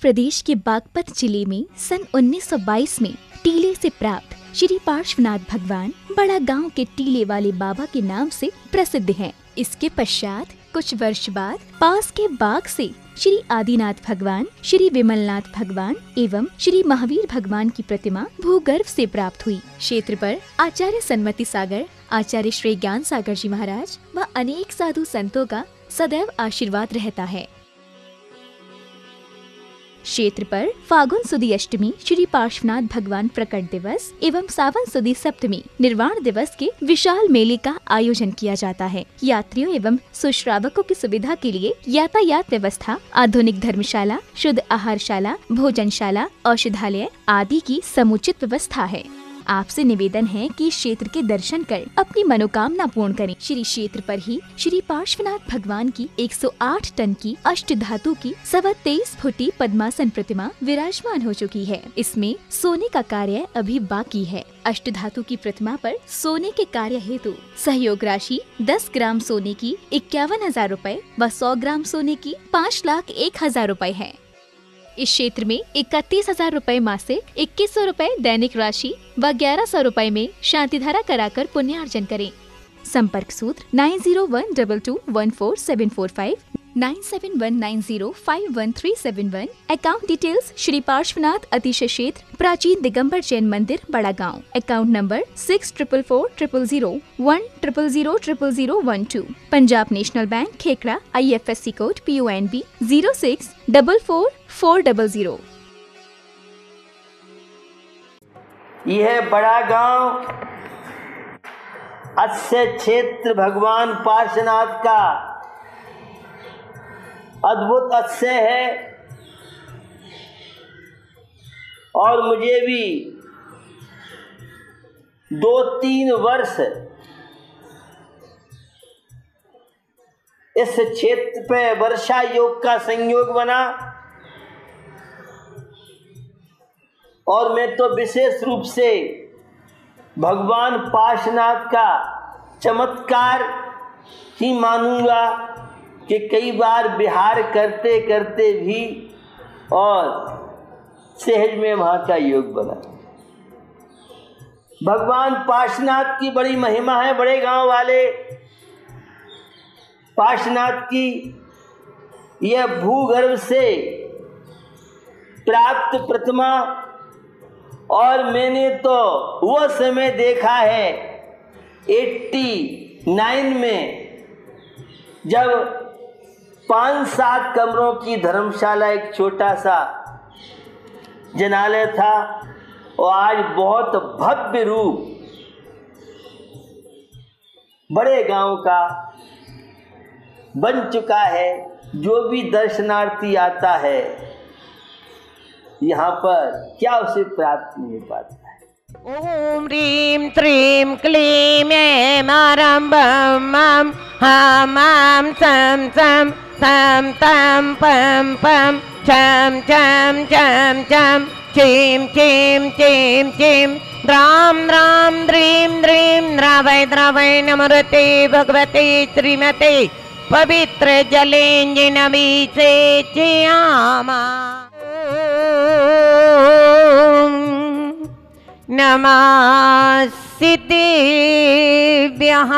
प्रदेश के बागपत ज़िले में सन 1922 में टीले से प्राप्त श्री पार्श्वनाथ भगवान बड़ा गाँव के टीले वाले बाबा के नाम से प्रसिद्ध हैं। इसके पश्चात कुछ वर्ष बाद पास के बाग से श्री आदिनाथ भगवान, श्री विमलनाथ भगवान एवं श्री महावीर भगवान की प्रतिमा भूगर्भ से प्राप्त हुई क्षेत्र पर आचार्य सन्मति सागर, आचार्य श्री ज्ञान सागर जी महाराज व अनेक साधु संतों का सदैव आशीर्वाद रहता है क्षेत्र पर फागुन सुदी अष्टमी, श्री पार्श्वनाथ भगवान प्रकट दिवस एवं सावन सुदी सप्तमी निर्वाण दिवस के विशाल मेले का आयोजन किया जाता है। यात्रियों एवं सुश्रावकों की सुविधा के लिए यातायात व्यवस्था, आधुनिक धर्मशाला, शुद्ध आहारशाला, भोजनशाला, औषधालय आदि की समुचित व्यवस्था है। आपसे निवेदन है कि क्षेत्र के दर्शन कर अपनी मनोकामना पूर्ण करें। श्री क्षेत्र पर ही श्री पार्श्वनाथ भगवान की 108 टन की अष्ट धातु की सवा तेईस फुटी पद्मासन प्रतिमा विराजमान हो चुकी है। इसमें सोने का कार्य अभी बाकी है। अष्ट धातु की प्रतिमा पर सोने के कार्य हेतु सहयोग राशि 10 ग्राम सोने की इक्यावन हज़ार रूपए व 100 ग्राम सोने की पाँच लाख एक हज़ार रूपए है। इस क्षेत्र में इकतीस हज़ार रूपए मासिक, इक्कीस सौ रूपए दैनिक राशि व ग्यारह सौ रूपए में शांति धारा कराकर पुण्यार्जन करें। संपर्क सूत्र nine zero one double two one four seven four five nine seven one nine zero five one three seven one. Account details Shri Parshvanath अतिशय क्षेत्र प्राचीन दिगंबर जैन मंदिर Bada Gaon account number six triple four triple zero one triple zero triple zero one two Punjab national bank Khekra I F S C code P O N B zero six double four four double zero यह बड़ा गाँव, अस्य क्षेत्र भगवान पार्श्वनाथ का। अद्भुत अस्य है। और मुझे भी दो तीन वर्ष इस क्षेत्र पे वर्षा योग का संयोग बना। और मैं तो विशेष रूप से भगवान पार्श्वनाथ का चमत्कार ही मानूँगा। कि कई बार बिहार करते करते भी और सहज में वहाँ का योग बना। भगवान पार्श्वनाथ की बड़ी महिमा है, बड़े गाँव वाले। पार्श्वनाथ की यह भूगर्भ से प्राप्त प्रतिमा, और मैंने तो वह समय देखा है, एट्टी नाइन में, जब पाँच सात कमरों की धर्मशाला एक छोटा सा जनालय था और आज बहुत भव्य रूप बड़े गाँव का बन चुका है, जो भी दर्शनार्थी आता है, यहाँ पर क्या उसे प्राप्त नहीं पाता है? ॐ ह्रीं त्रीं क्लीं ऐं आरं बं मं माँ सं। द्रीं द्रावै नमरते भगवते श्रीमते पवित्र जलेञ्जिनवीसे चियामा नमः देव्यः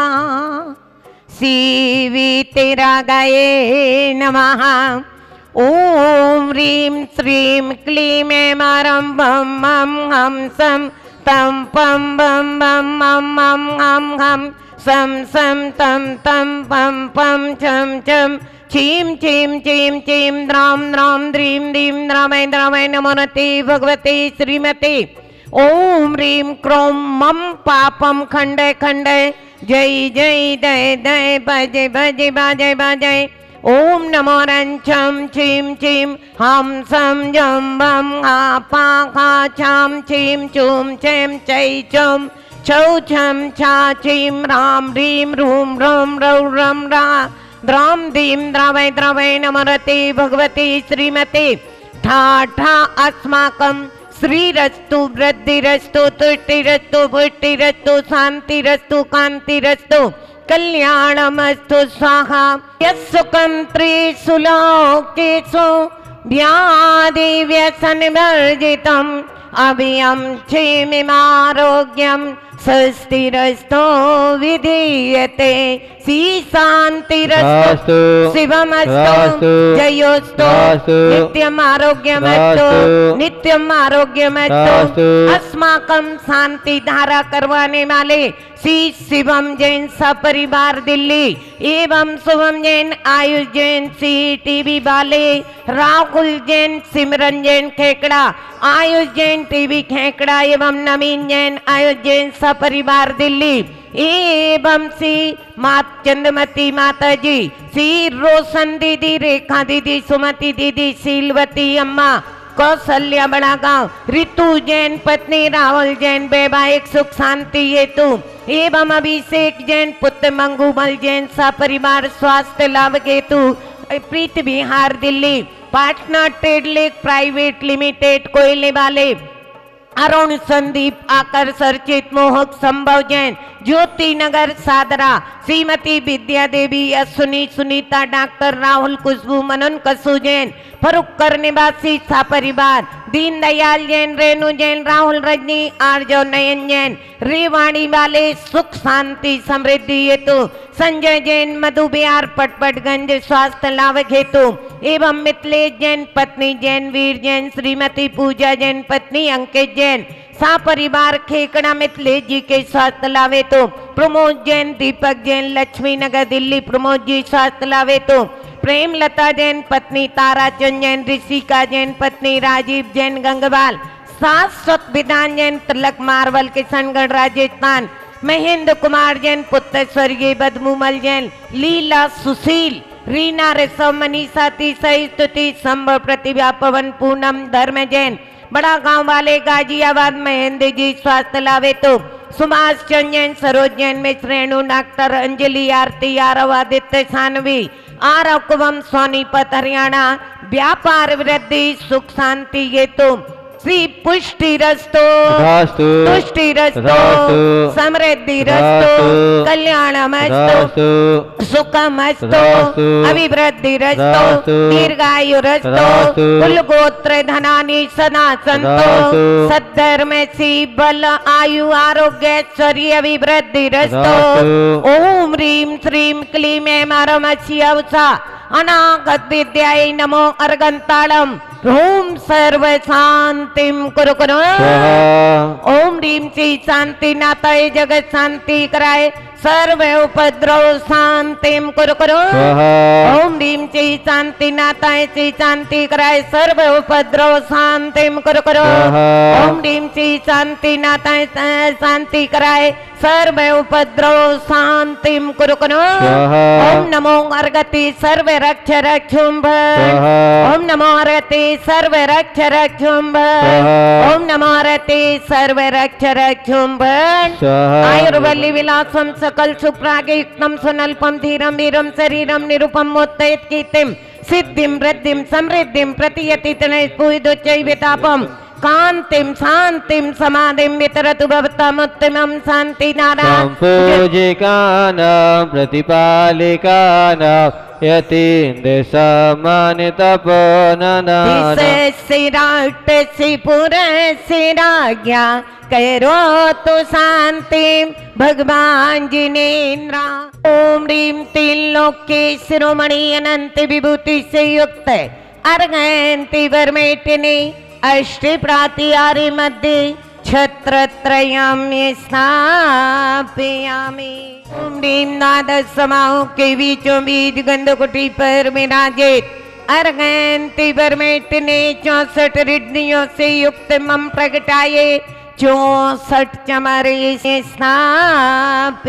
सीवितिरागये नमः। ॐ ह्रीं श्रीं क्लीं ऐं बं मं हं सं तं पं बं बं मं मं हं हं सं सं तं तं पं पं छं छं चीं चीं चीं चीं द्रां द्रां द्रीं द्रीं द्रामै द्रामै नमोनते भगवते श्रीमते। ॐ ह्रीं क्रों मं पापं खण्डय खण्डय जय जय दय दय भजय भजय बाजय बाजय ॐ नमो रञ्छं चीं चीं हं सं जं बं हा पा, खा छां चीं चूं चैं चै चौं छौ छं छा चीं रां ह्रीं रूं रं रौ, रम, रा। द्रां दीं द्रावै द्रावै, नमरते, भगवती, श्रीमते। ठा ठा, अस्माकं श्रीरस्तु वृद्धिरस्तु, तुष्टिरस्तु, पुष्टिरस्तु, शान्तिरस्तु, कान्तिरस्तु, कल्याणमस्तु, स्वाहा। यत्सुखं त्रिषु लोकेषु व्याधिव्यसनवर्जितम्, अभियं क्षेमिमारोग्यं स्वस्तिरस्तो विधीयते। शान्तिरस्तु शिवमस्तु जयोस्तु नित्यम् आरोग्यमस्तु अस्तु नित्यम् आरोग्यमस्तु। अस्तु अस्माकं शांति धारा करवाने वाले श्री शिवम जैन सपरिवार दिल्ली एवं शुभम जैन आयुष जैन सी टीवी वाले राहुल जैन सिमरन जैन खेकड़ा आयुष जैन टीवी खेकड़ा एवं नवीन जैन आयुष जैन सपरिवार दिल्ली। एवं सी मात चंद्रमती माता जी सी रोशन दीदी, रेखा दीदी, सुमति दीदी शीलवती अम्मा, कौशल्या बड़ा गाँव ऋतु जैन पत्नी, राहुल जैन वैवाहिक सुख शांति हेतु, एवं अभिषेक जैन पुत्र मंगूमल जैन सपरिवार स्वास्थ्य लाभ हेतु प्रीत Bihar Delhi, Patna trade lake private limited, कोयले वाले। अरुण संदीप आकर सरचित मोहक संभव जैन ज्योति नगर सादरा, श्रीमती विद्या देवी अश्विनी सुनीता, डॉक्टर राहुल खुशबू मनन कसु जैन फरुख कर निवासी सा परिवार दीन दयाल जैन, रेणु जैन, राहुल रजनी, आर्जो नयन जैन, रेवाणी वाले सुख, शांति, समृद्धि हेतु, संजय जैन, मधु बिहार, पटपटगंज, स्वास्थ्य लाभ हेतु, एवं मिथिलेश जैन, पत्नी जैन, वीर जैन, श्रीमती पूजा जैन, पत्नी अंकित जैन सा परिवार खेकड़ा मिथिलेश जी के स्वास्थ्य लावे तो प्रमोद जैन, दीपक जैन लक्ष्मी नगर दिल्ली, प्रमोद जी स्वास्थ्य लावे तो प्रेम लता जैन पत्नी, ताराचंद जैन, ऋषिका जैन पत्नी, राजीव जैन, गंगवाल, शाश्वत विधान जैन, तिलक मार्वल किशनगढ़ राजस्थान, महेंद्र कुमार जैन, पुत्र स्वर्गीय बदमूमल जैन, लीला सुशील, रीना ऋषभ, मनीषा सही स्तुति, संभव प्रतिभा, पवन पूनम, धर्म जैन, बड़ा गाँव वाले, गाजियाबाद, महेंद्र जी, स्वास्थ्य लावे तो सुभाष चंद जैन, सरोज जैन में श्रेणु डॉक्टर, अंजलि, आरती यारव आदित्य, सानवी आरव सोनीपत हरियाणा व्यापार वृद्धि सुख शांति ये तो श्री पुष्टि रस्तो तुष्टि रस्तो समृद्धि रस्तो सुखमस्तु। तथास्तु अभिवृद्धि रस्तो दीर्घायु रस्तो कुल गोत्र धनानि सदा तथास्तु सद्धर्म सी बल आयु आरोग्य ऐश्वर्य अभिवृद्धि रस्तो तथास्तु ओम ह्रीम श्रीम अवसा अनागत विद्याय नमो अर्गंताड़म ओम सर्व शांतिम कुरु। कुरु ओम ह्रीम श्री शांति नाताय जगत शांति कराए सर्व उपद्रव शांतिम कुरु कुरु। ओम भीम ची शांति नाताय ची शांति कराय। सर्व उपद्रव शांतिम कुरु कुरु। ओम भीम ची शांति नाताय शांति कराए सर्व उपद्रव कुरु ओम नमो अर्गति सर्व रक्ष रक्षुंभ। ओम नमो अर्गति सर्व रक्ष रक्षुंभ ओम नमो अर्गति सर्व रक्ष रक्षुंभ आयुर्वल्ली विलासम सकल सुप्रागयुक्तम सुनल्पम धीरम वीरम शरीरम निरुपम मोत्तयत कीर्तिम सिद्धिम वृद्धिम समृद्धिम प्रतियति कांतिम शांतिम समाधिम वितरतु भवतमुत्तमं शांति नारायण। सम्पूजिकानां प्रतिपालिकानां यतीन्द्रसमानितपोननानां सिराट सिपुर सिराज्ञा करो तो शांति भगवान जिनेन्द्रा ओम ह्रीम त्रिलोके शिरोमणि अनंत विभूति से युक्त अर्घंति वर्मेटिनी। अष्टि प्रातिहारी मध्य छत्रत्रयाम्य स्थापयामि। ओम ह्रीम नाद समाओं के बीचों बीच गंधकुटी पर विराजित अर्घंति वर्मेटिनी चौसठ रिड्नियों से युक्त मम प्रगटाए चौसठ चमरे से स्थापयामि।